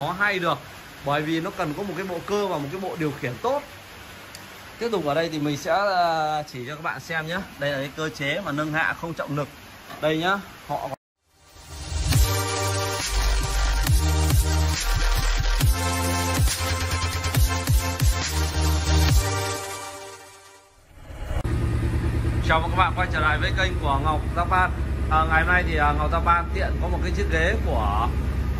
nó hay được bởi vì nó cần có một cái bộ cơ và một cái bộ điều khiển tốt. Tiếp tục ở đây thì mình sẽ ờ, chỉ cho các bạn xem nhé. Đây là cái cơ chế mà nâng hạ không trọng lực. Đây nhá họ chào mừng các bạn quay trở lại với kênh của Ngọc Japan à, ngày hôm nay thì à, Ngọc Ngọc Ban tiện có một cái chiếc ghế của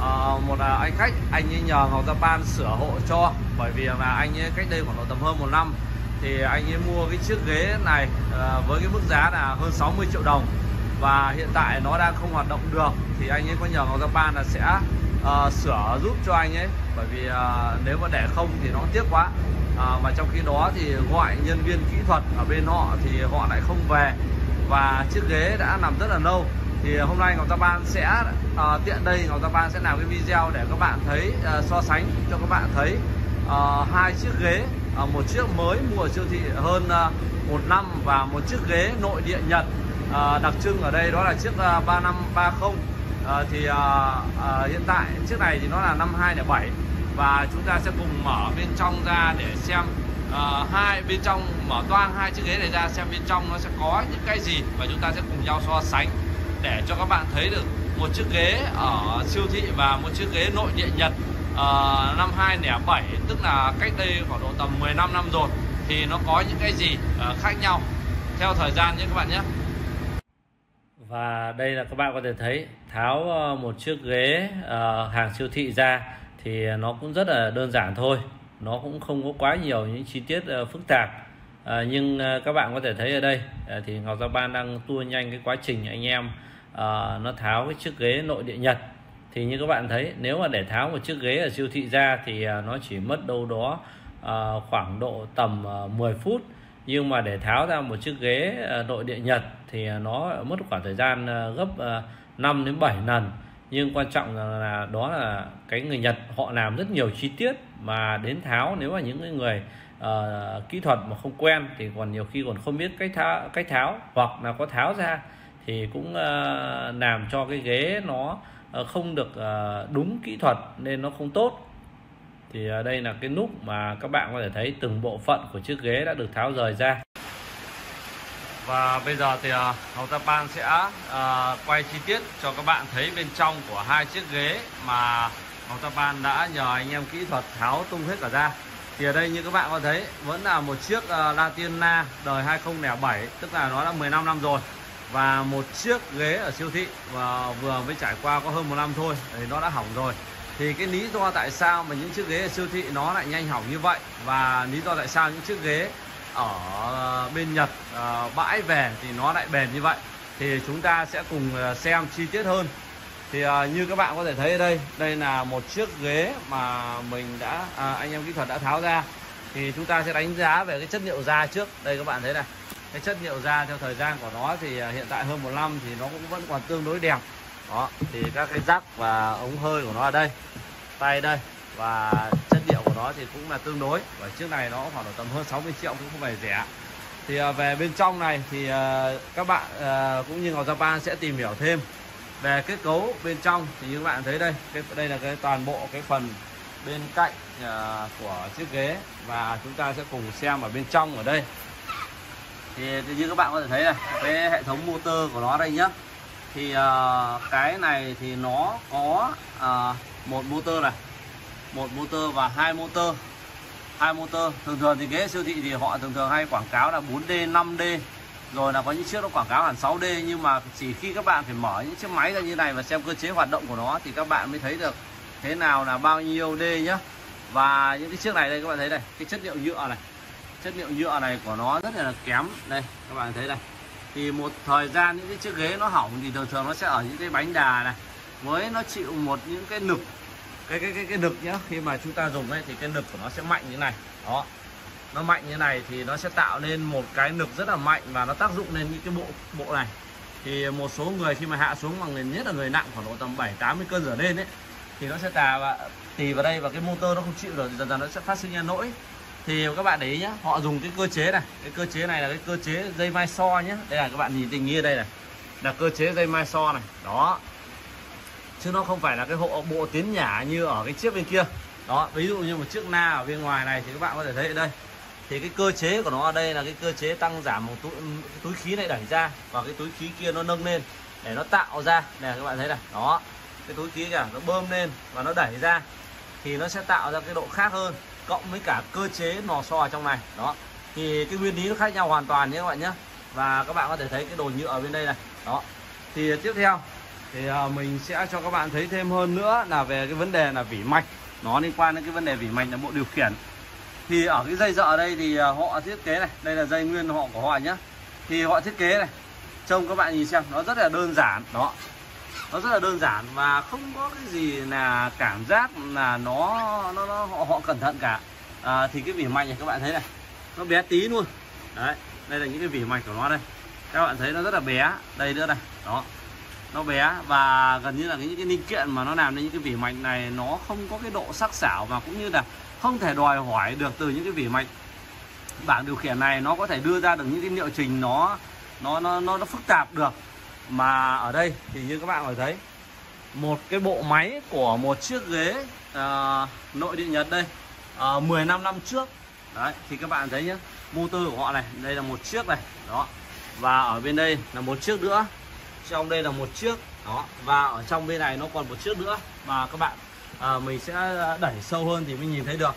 Ờ, một à, anh khách anh ấy nhờ Ngọc Japan sửa hộ cho bởi vì là anh ấy cách đây khoảng tầm hơn một năm. Thì anh ấy mua cái chiếc ghế này ờ, với cái mức giá là hơn 60 triệu đồng. Và hiện tại nó đang không hoạt động được thì anh ấy có nhờ Ngọc Japan là sẽ uh, sửa giúp cho anh ấy. Bởi vì uh, nếu mà để không thì nó tiếc quá. À, mà trong khi đó thì gọi nhân viên kỹ thuật ở bên họ thì họ lại không về. Và chiếc ghế đã nằm rất là lâu thì hôm nay Ngọc Gia Ban sẽ uh, tiện đây Ngọc Gia Ban sẽ làm cái video để các bạn thấy uh, so sánh cho các bạn thấy uh, hai chiếc ghế uh, một chiếc mới mua ở siêu thị hơn uh, một năm và một chiếc ghế nội địa Nhật uh, đặc trưng ở đây đó là chiếc uh, 3530 uh, thì uh, uh, hiện tại chiếc này thì nó là năm 207 và chúng ta sẽ cùng mở bên trong ra để xem uh, hai bên trong mở toang hai chiếc ghế này ra xem bên trong nó sẽ có những cái gì và chúng ta sẽ cùng nhau so sánh để cho các bạn thấy được một chiếc ghế ở siêu thị và một chiếc ghế nội địa Nhật uh, năm 2007 tức là cách đây khoảng độ tầm 15 năm rồi. Thì nó có những cái gì uh, khác nhau? Theo thời gian nhé các bạn nhé. Và đây là các bạn có thể thấy tháo ờ, một chiếc ghế uh, hàng siêu thị ra thì nó cũng rất là đơn giản thôi. Nó cũng không có quá nhiều những chi tiết uh, phức tạp à, nhưng à, các bạn có thể thấy ở đây à, thì Ngọc Gia Ban đang tua nhanh cái quá trình anh em à, nó tháo cái chiếc ghế nội địa Nhật. Thì như các bạn thấy nếu mà để tháo một chiếc ghế ở siêu thị ra thì à, nó chỉ mất đâu đó à, khoảng độ tầm à, 10 phút. Nhưng mà để tháo ra một chiếc ghế à, nội địa Nhật thì nó mất khoảng thời gian à, gấp à, 5 đến 7 lần. Nhưng quan trọng là, là đó là cái người Nhật họ làm rất nhiều chi tiết mà đến tháo nếu mà những người uh, kỹ thuật mà không quen thì còn nhiều khi còn không biết cách tháo cách tháo hoặc là có tháo ra thì cũng uh, làm cho cái ghế nó uh, không được uh, đúng kỹ thuật nên nó không tốt. Thì uh, đây là cái nút mà các bạn có thể thấy từng bộ phận của chiếc ghế đã được tháo rời ra. Và bây giờ thì Hồng Tập Ban sẽ uh, quay chi tiết cho các bạn thấy bên trong của hai chiếc ghế mà Hồng Japan đã nhờ anh em kỹ thuật tháo tung hết cả ra thì ở đây như các bạn có thấy vẫn là một chiếc uh, Latina đời 2007 tức là nó đã 15 năm rồi. Và một chiếc ghế ở siêu thị và vừa mới trải qua có hơn một năm thôi thì nó đã hỏng rồi. Thì cái lý do tại sao mà những chiếc ghế ở siêu thị nó lại nhanh hỏng như vậy và lý do tại sao những chiếc ghế ở ờ, bên Nhật uh, bãi về thì nó lại bền như vậy thì chúng ta sẽ cùng xem chi tiết hơn thì à, như các bạn có thể thấy ở đây đây là một chiếc ghế mà mình đã à, anh em kỹ thuật đã tháo ra. Thì chúng ta sẽ đánh giá về cái chất liệu da trước. Đây các bạn thấy này cái chất liệu da theo thời gian của nó thì à, hiện tại hơn một năm thì nó cũng vẫn còn tương đối đẹp. Đó thì các cái rắc và ống hơi của nó ở đây tay đây và chất liệu của nó thì cũng là tương đối. Và chiếc này nó khoảng tầm hơn 60 triệu cũng không phải rẻ. Thì à, về bên trong này thì à, các bạn à, cũng như Ngọc Japan sẽ tìm hiểu thêm về kết cấu bên trong thì như các bạn thấy đây cái đây là cái toàn bộ cái phần bên cạnh à, của chiếc ghế và chúng ta sẽ cùng xem ở bên trong ở đây. Thì, thì như các bạn có thể thấy này cái hệ thống motor của nó đây nhá. Thì uh, cái này thì nó có uh, một motor này một motor và hai motor. Hai motor thường thường thì ghế siêu thị thì họ thường thường hay quảng cáo là 4D 5D rồi là có những chiếc nó quảng cáo hẳn 6D nhưng mà chỉ khi các bạn phải mở những chiếc máy ra như này và xem cơ chế hoạt động của nó thì các bạn mới thấy được thế nào là bao nhiêu D nhá. Và những cái chiếc này đây, các bạn thấy đây, cái chất liệu nhựa này. Chất liệu nhựa này của nó rất là kém. Đây, các bạn thấy đây. Thì một thời gian những cái chiếc ghế nó hỏng thì thường thường nó sẽ ở những cái bánh đà này. Với nó chịu một những cái nực, cái cái cái cái nực nhá. Khi mà chúng ta dùng ấy thì cái nực của nó sẽ mạnh như này. Đó nó mạnh như này thì nó sẽ tạo nên một cái lực rất là mạnh và nó tác dụng lên những cái bộ bộ này. Thì một số người khi mà hạ xuống bằng nền nhất là người nặng khoảng độ tầm 7 80 cân trở lên ấy, thì nó sẽ tà và tì vào đây và cái motor nó không chịu được dần dần nó sẽ phát sinh ra lỗi thì các bạn để ý nhá, họ dùng cái cơ chế này, cái cơ chế này là cái cơ chế dây mai so nhé đây là các bạn nhìn tình nghĩa đây này, là cơ chế dây mai so này. Đó. Chứ nó không phải là cái hộ, bộ tiến nhả như ở cái chiếc bên kia. Đó, ví dụ như một chiếc na ở bên ngoài này thì các bạn có thể thấy ở đây thì cái cơ chế của nó ở đây là cái cơ chế tăng giảm một túi cái túi khí này đẩy ra và cái túi khí kia nó nâng lên để nó tạo ra. Này các bạn thấy này, đó, cái túi khí kìa nó bơm lên và nó đẩy ra thì nó sẽ tạo ra cái độ khác hơn cộng với cả cơ chế nò xo ở trong này. Đó, thì cái nguyên lý nó khác nhau hoàn toàn nhé các bạn nhé. Và các bạn có thể thấy cái đồ nhựa ở bên đây này, đó. Thì tiếp theo thì à, mình sẽ cho các bạn thấy thêm hơn nữa là về cái vấn đề là vỉ mạch. Nó liên quan đến cái vấn đề vỉ mạch là bộ điều khiển thì ở cái dây dợ đây thì à, họ thiết kế này đây là dây nguyên họ của họ nhá. Thì họ thiết kế này trông các bạn nhìn xem nó rất là đơn giản đó. Nó rất là đơn giản và không có cái gì là cảm giác là nó nó, nó họ, họ cẩn thận cả. À, thì cái vỉ mạch này các bạn thấy này nó bé tí luôn. Đấy đây là những cái vỉ mạch của nó đây. Các bạn thấy nó rất là bé đây nữa này đó. Nó bé và gần như là những cái linh kiện mà nó làm nên những cái vỉ mạch này nó không có cái độ sắc sảo và cũng như là không thể đòi hỏi được từ những cái vỉ mạch. Bảng điều khiển này nó có thể đưa ra được những cái liệu trình nó nó nó nó, nó phức tạp được. Mà ở đây thì như các bạn có thấy một cái bộ máy của một chiếc ghế uh, nội địa Nhật đây à, uh, 15 năm trước. Đấy thì các bạn thấy nhé motor của họ này đây là một chiếc này đó. Và ở bên đây là một chiếc nữa trong đây là một chiếc đó. Và ở trong bên này nó còn một chiếc nữa mà các bạn à, mình sẽ đẩy sâu hơn thì mới nhìn thấy được.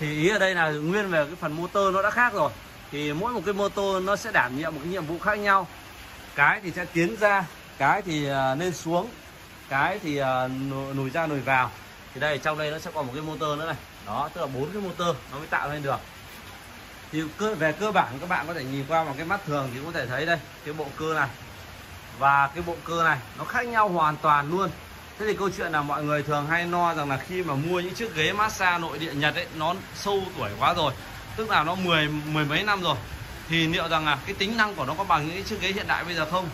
Thì ý ở đây là nguyên về cái phần motor nó đã khác rồi. Thì mỗi một cái motor nó sẽ đảm nhiệm một cái nhiệm vụ khác nhau. Cái thì sẽ tiến ra cái thì à, lên xuống cái thì à, nồi nùi ra nùi vào. Thì đây trong đây nó sẽ còn một cái motor nữa này. Đó tức là bốn cái motor nó mới tạo lên được. Thì cơ, về cơ bản các bạn có thể nhìn qua bằng cái mắt thường thì có thể thấy đây cái bộ cơ này. Và cái bộ cơ này nó khác nhau hoàn toàn luôn thế thì câu chuyện là mọi người thường hay no rằng là khi mà mua những chiếc ghế massage nội địa nhật ấy nó sâu tuổi quá rồi. Tức là nó mười mười mấy năm rồi. Thì liệu rằng là cái tính năng của nó có bằng những chiếc ghế hiện đại bây giờ không?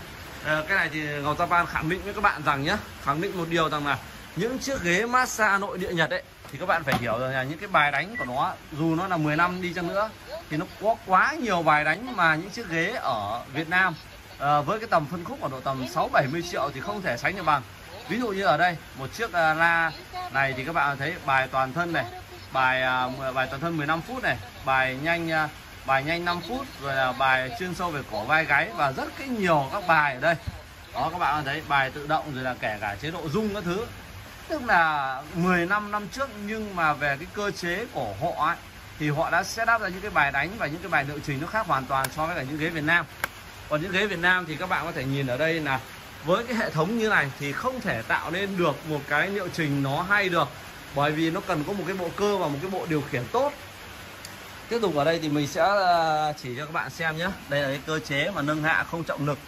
À, cái này thì Ngọc Japan khẳng định với các bạn rằng nhé khẳng định một điều rằng là những chiếc ghế massage nội địa nhật ấy thì các bạn phải hiểu rằng là những cái bài đánh của nó dù nó là 10 năm đi chăng nữa thì nó có quá nhiều bài đánh mà những chiếc ghế ở Việt Nam à, với cái tầm phân khúc ở độ tầm 6 70 triệu thì không thể sánh được bằng ví dụ như ở đây một chiếc à, uh, la này thì các bạn thấy bài toàn thân này bài uh, bài toàn thân 15 phút này bài nhanh uh, bài nhanh 5 phút rồi là bài chuyên sâu về cổ vai gáy và rất cái nhiều các bài ở đây. Đó các bạn thấy bài tự động rồi là kể cả chế độ rung các thứ. Tức là 10 năm năm trước nhưng mà về cái cơ chế của họ ấy, thì họ đã set up ra những cái bài đánh và những cái bài liệu trình nó khác hoàn toàn so với cả những ghế Việt Nam. Còn những ghế Việt Nam thì các bạn có thể nhìn ở đây là với cái hệ thống như này thì không thể tạo nên được một cái liệu trình nó hay được. Bởi vì nó cần có một cái bộ cơ và một cái bộ điều khiển tốt. Tiếp tục ở đây thì mình sẽ ờ, chỉ cho các bạn xem nhé. Đây là cái cơ chế mà nâng hạ không trọng lực.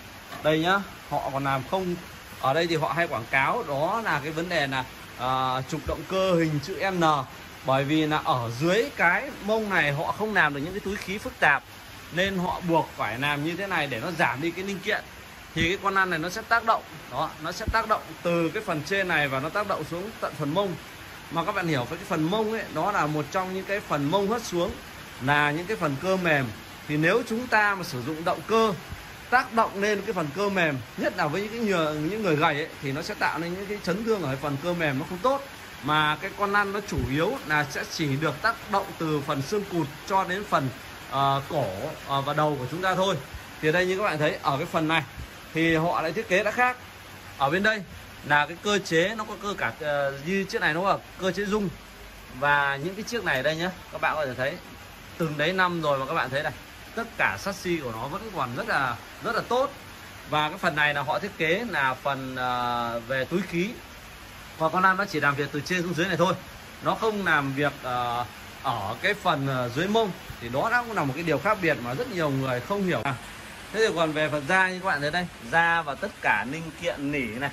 Đây nhá họ còn làm không. Ở đây thì họ hay quảng cáo đó là cái vấn đề là à, trục động cơ hình chữ N. Bởi vì là ở dưới cái mông này họ không làm được những cái túi khí phức tạp. Nên họ buộc phải làm như thế này để nó giảm đi cái linh kiện thì cái con ăn này nó sẽ tác động đó nó sẽ tác động từ cái phần trên này và nó tác động xuống tận phần mông. Mà các bạn hiểu với cái phần mông ấy đó là một trong những cái phần mông hất xuống là những cái phần cơ mềm. Thì nếu chúng ta mà sử dụng động cơ tác động lên cái phần cơ mềm nhất là với những cái người những người gầy ấy, thì nó sẽ tạo nên những cái chấn thương ở phần cơ mềm nó không tốt. Mà cái con lăn nó chủ yếu là sẽ chỉ được tác động từ phần xương cụt cho đến phần uh, cổ uh, và đầu của chúng ta thôi. Thì đây như các bạn thấy ở cái phần này thì họ lại thiết kế đã khác. Ở bên đây là cái cơ chế nó có cơ cả uh, như chiếc này đúng không? Cơ chế rung và những cái chiếc này đây nhá các bạn có thể thấy từng đấy năm rồi mà các bạn thấy này tất cả sassy của nó vẫn còn rất là rất là tốt. Và cái phần này là họ thiết kế là phần uh, về túi khí. Và con Nam nó chỉ làm việc từ trên xuống dưới này thôi. Nó không làm việc uh, ở cái phần uh, dưới mông. Thì đó cũng là một cái điều khác biệt mà rất nhiều người không hiểu thế thì còn về phần da như các bạn thấy đây da và tất cả linh kiện nỉ này.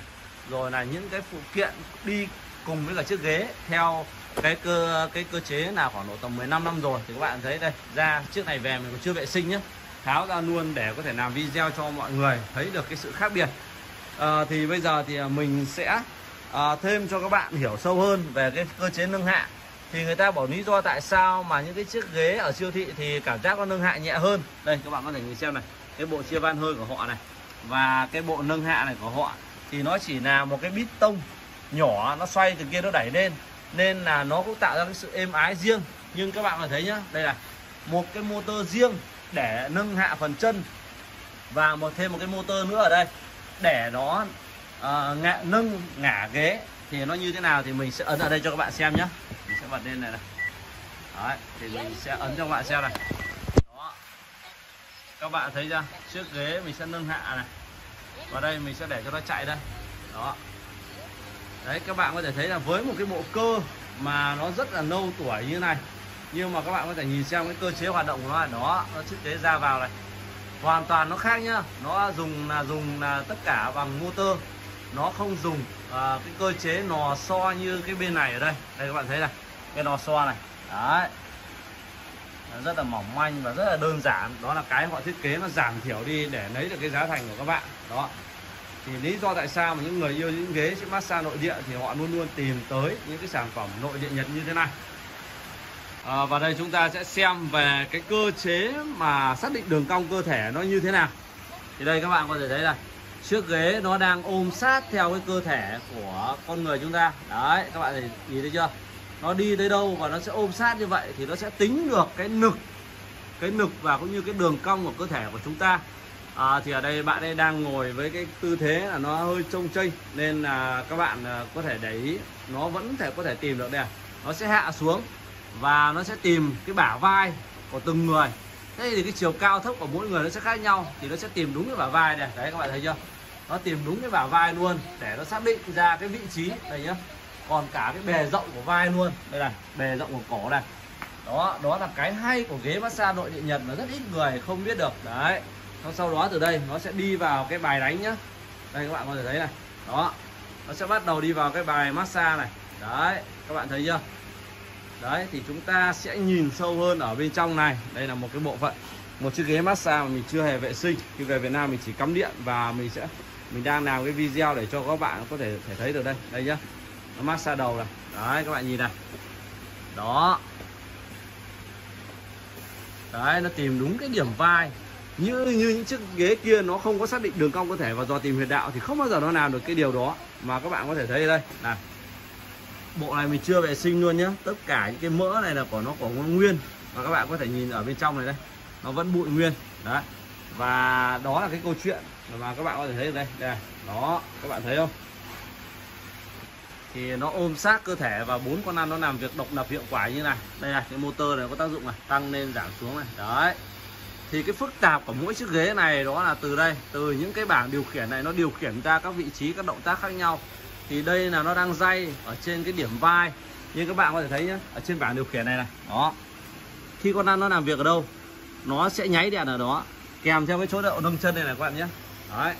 Rồi là những cái phụ kiện đi cùng với cả chiếc ghế theo cái cơ cái cơ chế là khoảng độ tầm 15 năm rồi thì các bạn thấy đây ra chiếc này về mình còn chưa vệ sinh nhé tháo ra luôn để có thể làm video cho mọi người thấy được cái sự khác biệt. À, thì bây giờ thì à, mình sẽ à, thêm cho các bạn hiểu sâu hơn về cái cơ chế nâng hạ. Thì người ta bảo lý do tại sao mà những cái chiếc ghế ở siêu thị thì cảm giác nó nâng hạ nhẹ hơn. Đây các bạn có thể nhìn xem này cái bộ chia van hơi của họ này và cái bộ nâng hạ này của họ thì nó chỉ là một cái bít tông nhỏ nó xoay từ kia nó đẩy lên nên là nó cũng tạo ra cái sự êm ái riêng. Nhưng các bạn có thấy nhá đây là một cái motor riêng để nâng hạ phần chân và một thêm một cái motor nữa ở đây để nó uh, ngạ, nâng ngả ghế. Thì nó như thế nào thì mình sẽ ấn ở đây cho các bạn xem nhé mình sẽ bật lên này này. Đấy, thì mình sẽ ấn cho các bạn xem này các bạn thấy chưa? Trước ghế mình sẽ nâng hạ này. Và đây mình sẽ để cho nó chạy đây. Đó. Đấy các bạn có thể thấy là với một cái bộ cơ mà nó rất là lâu tuổi như này nhưng mà các bạn có thể nhìn xem cái cơ chế hoạt động của nó là đó nó thiết kế ra vào này. Hoàn toàn nó khác nhá. Nó dùng là dùng là tất cả bằng motor. Nó không dùng à, cái cơ chế nò so như cái bên này ở đây. Đây các bạn thấy này. Cái nò so này. Đấy rất là mỏng manh và rất là đơn giản. Đó là cái họ thiết kế nó giảm thiểu đi để lấy được cái giá thành của các bạn. Đó. Thì lý do tại sao mà những người yêu những ghế massage nội địa thì họ luôn luôn tìm tới những cái sản phẩm nội địa nhật như thế này. À, và đây chúng ta sẽ xem về cái cơ chế mà xác định đường cong cơ thể nó như thế nào. Thì đây các bạn có thể thấy là chiếc ghế nó đang ôm sát theo cái cơ thể của con người chúng ta. Đấy các bạn nhìn thấy chưa? Nó đi tới đâu và nó sẽ ôm sát như vậy thì nó sẽ tính được cái nực cái nực và cũng như cái đường cong của cơ thể của chúng ta. À, thì ở đây bạn ấy đang ngồi với cái tư thế là nó hơi trông chênh nên là các bạn à, có thể để ý nó vẫn thể có thể tìm được đây à. nó sẽ hạ xuống và nó sẽ tìm cái bả vai của từng người. Thế thì cái chiều cao thấp của mỗi người nó sẽ khác nhau thì nó sẽ tìm đúng cái bả vai này đấy các bạn thấy chưa? Nó tìm đúng cái bả vai luôn để nó xác định ra cái vị trí đây nhá còn cả cái bề rộng của vai luôn. Đây này, bề rộng của cổ này. Đó đó là cái hay của ghế massage nội địa nhật mà rất ít người không biết được. Đấy, sau đó từ đây, nó sẽ đi vào cái bài đánh nhá. Đây, các bạn có thể thấy này. Đó, nó sẽ bắt đầu đi vào cái bài massage này. Đấy, các bạn thấy chưa? Đấy, thì chúng ta sẽ nhìn sâu hơn ở bên trong này. Đây là một cái bộ phận, một chiếc ghế massage mà mình chưa hề vệ sinh. Khi về Việt Nam mình chỉ cắm điện và mình sẽ, mình đang làm cái video để cho các bạn có thể thể thấy được đây. Đây nhá nó massage đầu này. Đấy, các bạn nhìn này. Đó. Đấy, nó tìm đúng cái điểm vai. Như như những chiếc ghế kia nó không có xác định đường cong cơ thể và dò tìm huyệt đạo thì không bao giờ nó làm được cái điều đó. Mà các bạn có thể thấy đây, này. Bộ này mình chưa vệ sinh luôn nhé. tất cả những cái mỡ này là của nó, của nguyên. Và các bạn có thể nhìn ở bên trong này đây. Nó vẫn bụi nguyên. Đấy. Và đó là cái câu chuyện mà các bạn có thể thấy ở đây. Đây, đó. Các bạn thấy không? Thì nó ôm sát cơ thể và bốn con ăn nó làm việc độc lập hiệu quả như này. Đây là cái motor này có tác dụng này, tăng lên, giảm xuống này. Đấy. Thì cái phức tạp của mỗi chiếc ghế này đó là từ đây, từ những cái bảng điều khiển này, nó điều khiển ra các vị trí, các động tác khác nhau. Thì đây là nó đang dây ở trên cái điểm vai. Như các bạn có thể thấy nhé ở trên bảng điều khiển này này. Đó. Khi con ăn nó làm việc ở đâu, nó sẽ nháy đèn ở đó, kèm theo cái chỗ đậu nâng chân này này các bạn nhé đấy.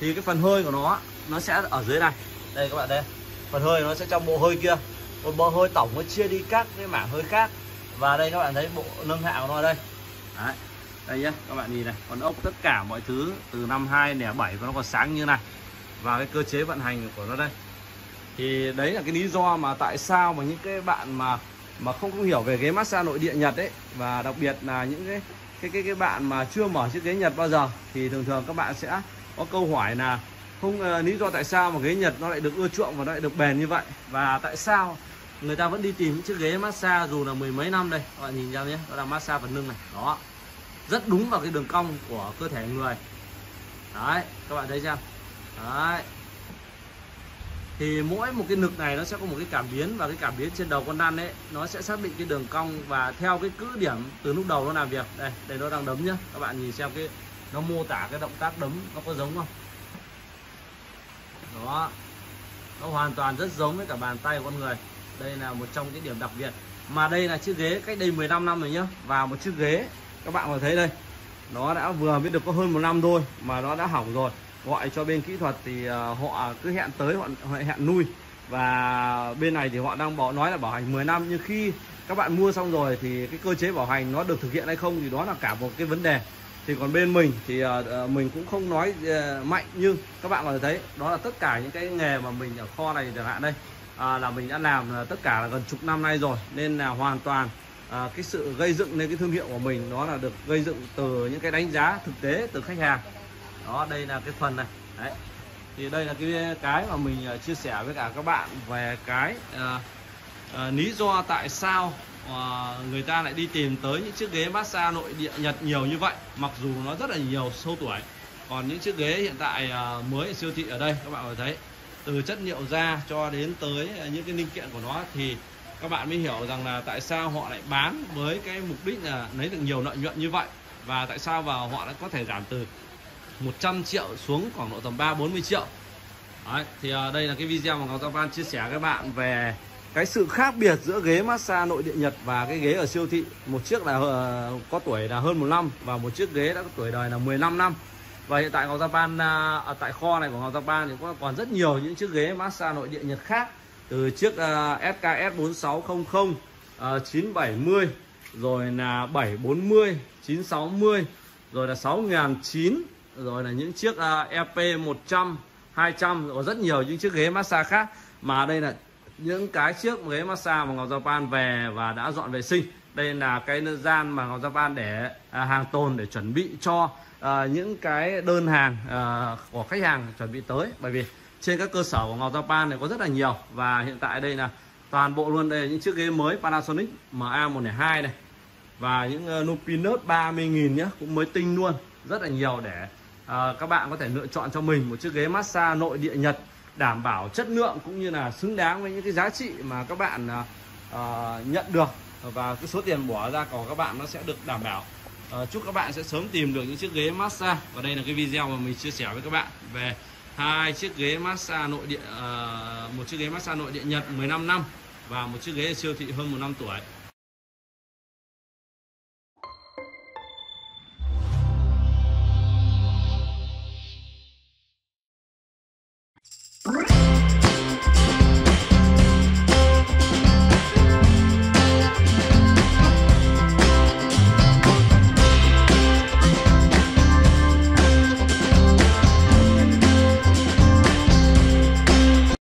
Thì cái phần hơi của nó nó sẽ ở dưới này. Đây các bạn đây phần hơi nó sẽ trong bộ hơi kia. Một bộ hơi tổng, nó chia đi các cái mảng hơi khác. Và đây các bạn thấy bộ nâng hạ của nó ở đây. Đấy, đây nhé các bạn nhìn này. Còn ốc tất cả mọi thứ từ năm 2007 và nó còn sáng như này. Và cái cơ chế vận hành của nó đây. Thì đấy là cái lý do mà tại sao mà những cái bạn mà mà không không hiểu về ghế massage nội địa Nhật ấy. Và đặc biệt là những cái cái cái cái bạn mà chưa mở chiếc ghế Nhật bao giờ. Thì thường thường các bạn sẽ có câu hỏi là không ờ, lý do tại sao mà ghế Nhật nó lại được ưa chuộng và nó lại được bền như vậy? Và tại sao người ta vẫn đi tìm những chiếc ghế massage dù là mười mấy năm đây? Các bạn nhìn ra nhé nó là massage phần lưng này. Đó. Rất đúng vào cái đường cong của cơ thể người. Đấy, các bạn thấy chưa? Đấy. Thì mỗi một cái nực này nó sẽ có một cái cảm biến và cái cảm biến trên đầu con đan ấy, nó sẽ xác định cái đường cong và theo cái cứ điểm từ lúc đầu nó làm việc. Đây đây nó đang đấm nhá. Các bạn nhìn xem cái, nó mô tả cái động tác đấm nó có giống không? Đó. Nó hoàn toàn rất giống với cả bàn tay của con người. Đây là một trong những điểm đặc biệt. Mà đây là chiếc ghế cách đây 15 năm rồi nhá. Và một chiếc ghế các bạn có thấy đây. Nó đã vừa biết được có hơn một năm thôi mà nó đã hỏng rồi. Gọi cho bên kỹ thuật thì à, họ cứ hẹn tới họ, họ hẹn nuôi. Và bên này thì họ đang bỏ nói là bảo hành 10 năm. Nhưng khi các bạn mua xong rồi thì cái cơ chế bảo hành nó được thực hiện hay không thì đó là cả một cái vấn đề thì còn bên mình thì uh, mình cũng không nói uh, mạnh nhưng các bạn có thể thấy đó là tất cả những cái nghề mà mình ở kho này chẳng hạn đây. À, là mình đã làm tất cả là gần chục năm nay rồi nên là hoàn toàn à, cái sự gây dựng nên cái thương hiệu của mình nó là được gây dựng từ những cái đánh giá thực tế từ khách hàng. Đó đây là cái phần này. Đấy. Thì đây là cái cái mà mình chia sẻ với cả các bạn về cái uh, uh, lý do tại sao Ờ, người ta lại đi tìm tới những chiếc ghế massage nội địa Nhật nhiều như vậy mặc dù nó rất là nhiều sâu tuổi. Còn những chiếc ghế hiện tại ờ, mới ở siêu thị ở đây các bạn có thấy từ chất liệu da cho đến tới ờ, những cái linh kiện của nó thì các bạn mới hiểu rằng là tại sao họ lại bán với cái mục đích là lấy được nhiều lợi nhuận như vậy và tại sao vào họ đã có thể giảm từ 100 triệu xuống khoảng độ tầm 3 40 triệu. Đấy, thì đây là cái video mà Ngọc Giao Ban chia sẻ với các bạn về cái sự khác biệt giữa ghế massage nội địa Nhật và cái ghế ở siêu thị một chiếc là uh, có tuổi là hơn một năm và một chiếc ghế đã có tuổi đời là 15 năm. Và hiện tại Ngọc Japan uh, ở tại kho này của Ngọc Japan thì có còn rất nhiều những chiếc ghế massage nội địa Nhật khác từ chiếc uh, SKS 4600 uh, 970 rồi là 740 960 rồi là 6009 rồi là những chiếc uh, EP 100 200 rồi có rất nhiều những chiếc ghế massage khác. Mà đây là những cái chiếc ghế massage mà Ngọc Japan về và đã dọn vệ sinh. Đây là cái gian mà Ngọc Japan để à, hàng tồn để chuẩn bị cho à, những cái đơn hàng à, của khách hàng chuẩn bị tới. Bởi vì trên các cơ sở của Ngọc Japan này có rất là nhiều và hiện tại đây là toàn bộ luôn đây là những chiếc ghế mới Panasonic MA102 này và những uh, Nupinus 30.000 nhé cũng mới tinh luôn. Rất là nhiều để uh, các bạn có thể lựa chọn cho mình một chiếc ghế massage nội địa Nhật đảm bảo chất lượng cũng như là xứng đáng với những cái giá trị mà các bạn uh, nhận được. Và cái số tiền bỏ ra của các bạn nó sẽ được đảm bảo. Uh, chúc các bạn sẽ sớm tìm được những chiếc ghế massage. Và đây là cái video mà mình chia sẻ với các bạn về hai chiếc ghế massage nội địa uh, một chiếc ghế massage nội địa Nhật 15 năm và một chiếc ghế siêu thị hơn một năm tuổi.